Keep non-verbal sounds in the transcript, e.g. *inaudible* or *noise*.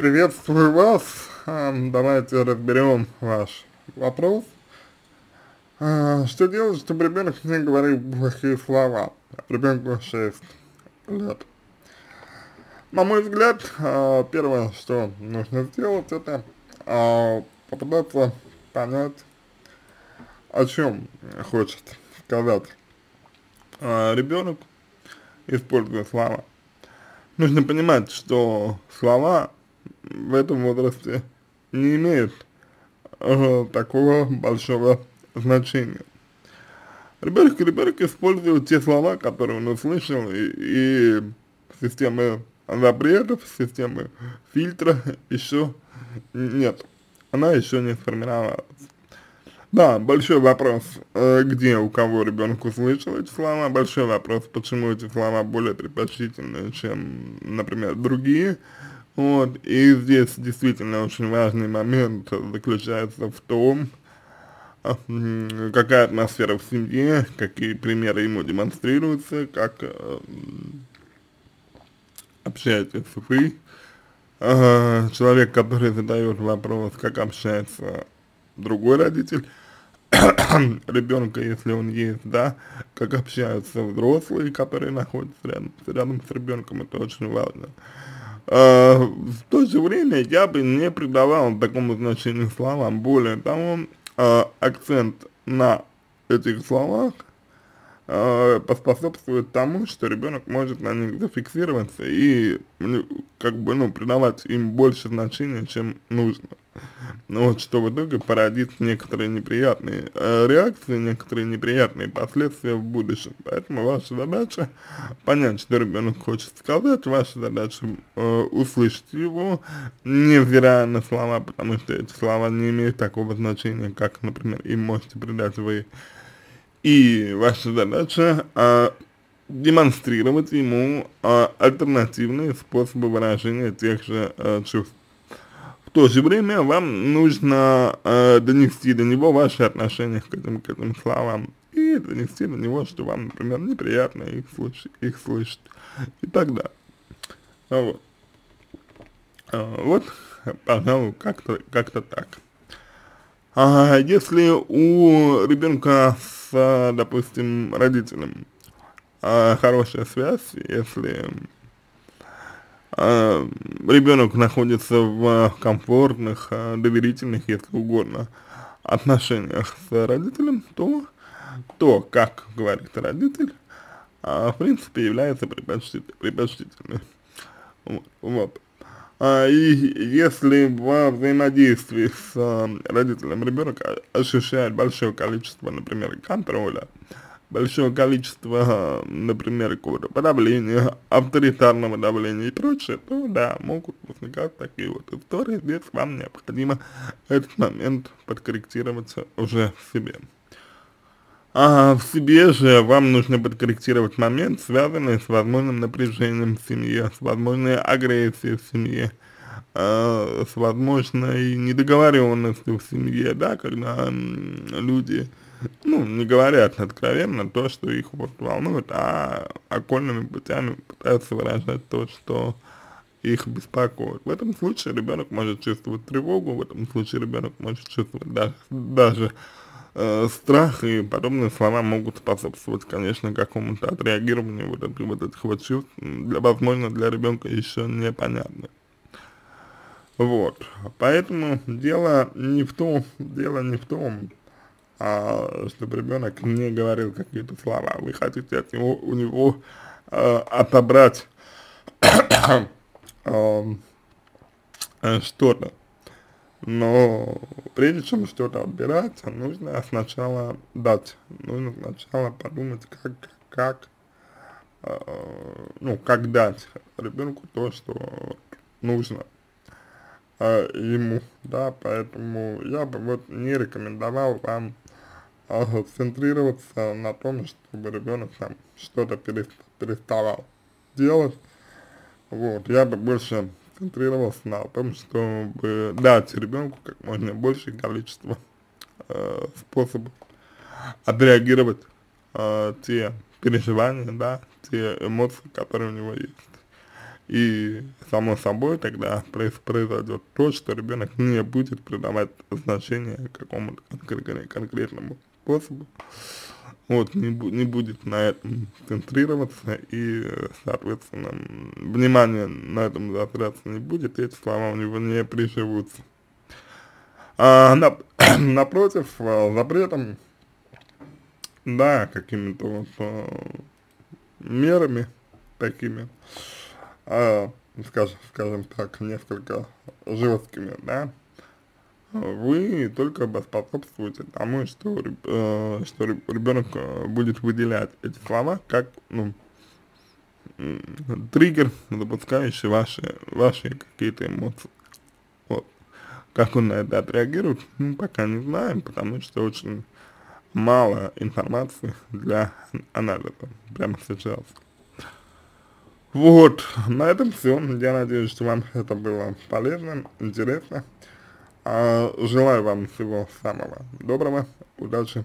Приветствую вас. Давайте разберем ваш вопрос. А, что делать, чтобы ребенок не говорил плохие слова? Ребенку 6 лет. На мой взгляд, а, первое, что нужно сделать, это а, попытаться понять, о чем хочет сказать ребенок, используя слова. Нужно понимать, что слова в этом возрасте не имеют э, такого большого значения. Ребенок, ребенок использует те слова, которые он услышал, и, и системы запретов, системы фильтра еще нет. Она еще не сформировалась. Да, большой вопрос, э, где у кого ребенок услышал эти слова, большой вопрос, почему эти слова более предпочтительные, чем, например, другие. Вот, и здесь действительно очень важный момент заключается в том, какая атмосфера в семье, какие примеры ему демонстрируются, как э, общаетесь вы, человек, который задает вопрос, как общается другой родитель, *coughs* ребенка, если он есть, да, как общаются взрослые, которые находятся рядом, рядом с ребенком, это очень важно. А, в то же время я бы не придавал такому значению словам, более того, а, акцент на этих словах э, поспособствует тому, что ребенок может на них зафиксироваться и ну, как бы, ну, придавать им больше значения, чем нужно. Ну, вот, что в итоге породит некоторые неприятные э, реакции, некоторые неприятные последствия в будущем. Поэтому ваша задача понять, что ребенок хочет сказать, ваша задача э, услышать его, невзирая на слова, потому что эти слова не имеют такого значения, как, например, им можете придать вы и ваша задача а, демонстрировать ему а, альтернативные способы выражения тех же а, чувств. В то же время вам нужно а, донести до него ваши отношения к этим, к этим словам и донести до него, что вам, например, неприятно их слышать, их слышать и так далее. Вот. А, вот, пожалуй, как-то как, так. А если у ребенка с, допустим, родителем а, хорошая связь, если а, ребенок находится в комфортных, а, доверительных, если угодно, отношениях с родителем, то, то как говорит родитель, а, в принципе, является предпочтительным. Вот. и если во взаимодействии с родителем ребенок ощущает большое количество, например, контроля, большое количество, например, какого-то подавления, авторитарного давления и прочее, то да, могут возникать такие вот истории. Здесь вам необходимо этот момент подкорректировать уже в себе. А в себе же вам нужно подкорректировать момент, связанный с возможным напряжением в семье, с возможной агрессией в семье, э, с возможной недоговоренностью в семье, да, когда люди, ну, не говорят откровенно то, что их вот волнует, а окольными путями пытаются выражать то, что их беспокоит. В этом случае ребенок может чувствовать тревогу, в этом случае ребенок может чувствовать даже, даже э, страх и подобные слова могут способствовать, конечно, какому-то отреагированию вот, этих, вот этих вот чувств, для, возможно, для ребенка еще непонятно. Вот, поэтому дело не в том, дело не в том, а, чтобы ребенок не говорил какие-то слова, вы хотите от него, у него э, отобрать *coughs* э, что-то, но прежде чем что-то отбирать, нужно сначала дать, нужно сначала подумать, как, как, э, ну, как дать ребенку то, что нужно э, ему, да, поэтому я бы вот не рекомендовал вам э, центрироваться на том, чтобы ребенок там что-то переставал делать, вот, я бы больше концентрировался на том, чтобы дать ребенку как можно большее количество э, способов отреагировать э, те переживания, да, те эмоции, которые у него есть. И само собой тогда произойдет то, что ребенок не будет придавать значение какому-то конкретному способу, вот, не, не будет на этом центрироваться и, соответственно, внимание на этом заостряться не будет, эти слова у него не приживутся. А, на, *coughs* напротив, а, запретом, да, какими-то вот а, мерами такими, а, скажем, скажем так, несколько жесткими, да, вы только способствуете тому, что, э, что ребенок э, будет выделять эти слова как, ну, триггер, запускающий ваши, ваши какие-то эмоции. Вот. Как он на это отреагирует, мы пока не знаем, потому что очень мало информации для анализа прямо сейчас. Вот, на этом все. Я надеюсь, что вам это было полезно, интересно. А, желаю вам всего самого доброго, удачи